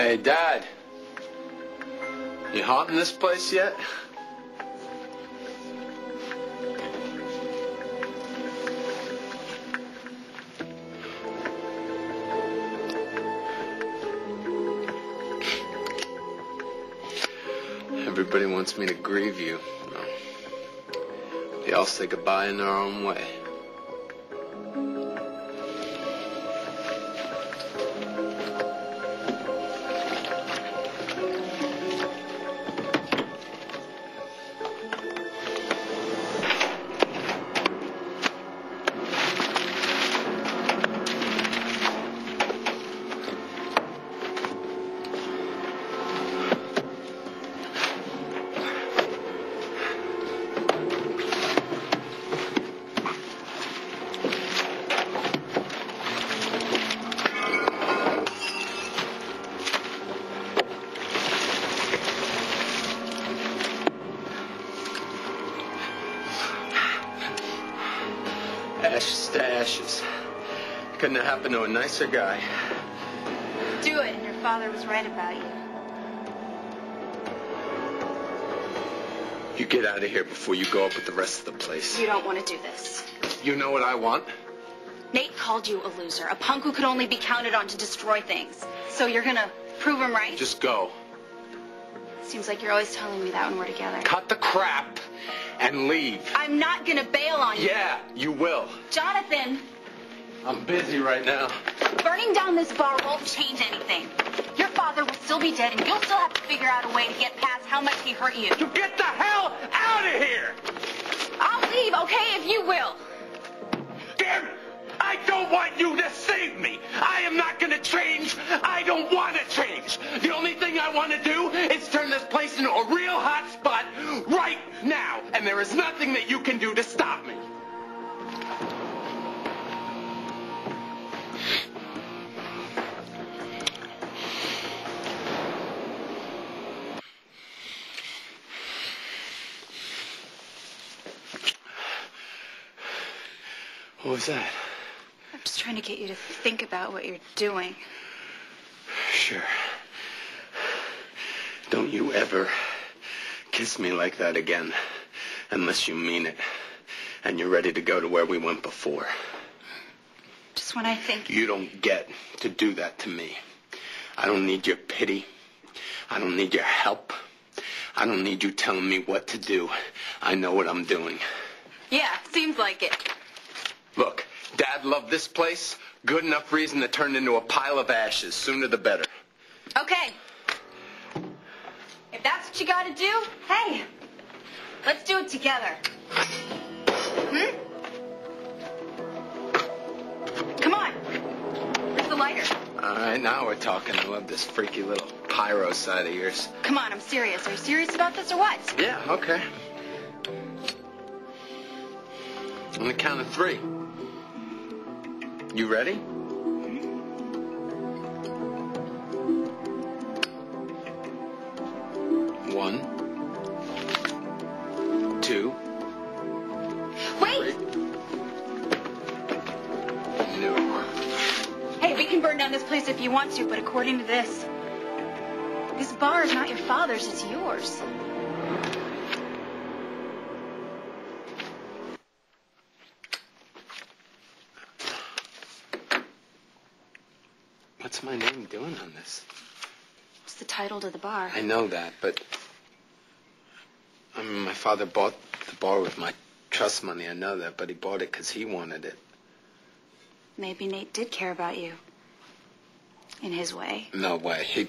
Hey, Dad. You haunting this place yet? Everybody wants me to grieve you. They all say goodbye in their own way. Ashes to ashes. Couldn't have happened to a nicer guy. Do it, and your father was right about you. You get out of here before you go up with the rest of the place. You don't want to do this. You know what I want? Nate called you a loser, a punk who could only be counted on to destroy things. So you're gonna prove him right? Just go. Seems like you're always telling me that when we're together. Cut the crap and leave. I'm not gonna bail on you. Yeah, you will. Jonathan, I'm busy right now. burning down this bar won't change anything. Your father will still be dead, and you'll still have to figure out a way to get past how much he hurt you. You get the hell out of here! I'll leave, okay, if you will. Don't want you to save me! I am not gonna change! I don't want to change! The only thing I want to do is turn this place into a real hot spot right now! And there is nothing that you can do to stop me! What was that? I'm just trying to get you to think about what you're doing. Sure. Don't you ever kiss me like that again, unless you mean it, and you're ready to go to where we went before. Just when I think. You don't get to do that to me. I don't need your pity. I don't need your help. I don't need you telling me what to do. I know what I'm doing. Yeah, seems like it. Look, Dad loved this place. Good enough reason to turn it into a pile of ashes. Sooner the better. Okay. If that's what you gotta do, hey, let's do it together. Hmm? Come on. Where's the lighter? All right, now we're talking. I love this freaky little pyro side of yours. Come on, I'm serious. Are you serious about this or what? Yeah, okay. On the count of three. You ready? One, two, Wait! three. No. Hey, we can burn down this place if you want to, but according to this, this bar is not your father's, it's yours. What's my name doing on this? It's the title to the bar. I know that, but I mean, my father bought the bar with my trust money. I know that, but he bought it because he wanted it. Maybe Nate did care about you. In his way. No way. He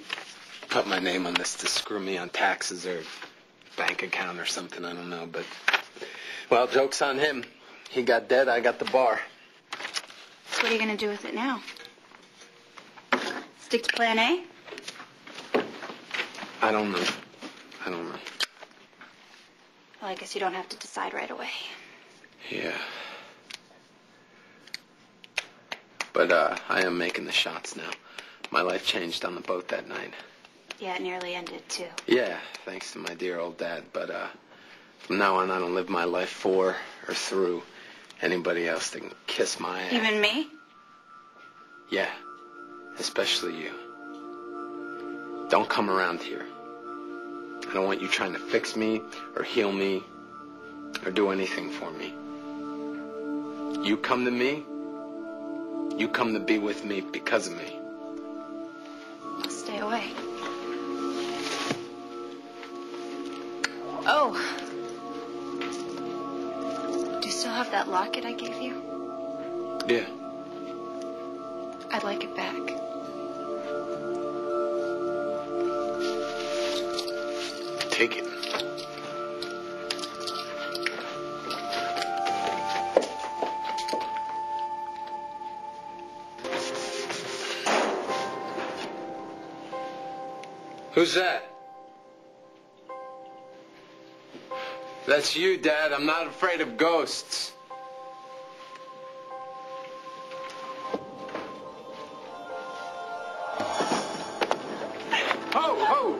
put my name on this to screw me on taxes or bank account or something. I don't know, but well, joke's on him. He got dead. I got the bar. So what are you gonna do with it now? Stick to plan A? I don't know. I don't know. Well, I guess you don't have to decide right away. Yeah. But uh, I am making the shots now. My life changed on the boat that night. Yeah, it nearly ended too. Yeah, thanks to my dear old dad. But uh, from now on, I don't live my life for or through anybody else that can kiss my ass. Even me? Yeah, especially you. Don't come around here. I don't want you trying to fix me or heal me or do anything for me. You come to me, you come to be with me because of me. I'll stay away. Oh. Do you still have that locket I gave you? Yeah. I'd like it back. Who's that? That's you, Dad. I'm not afraid of ghosts. Ho, ho!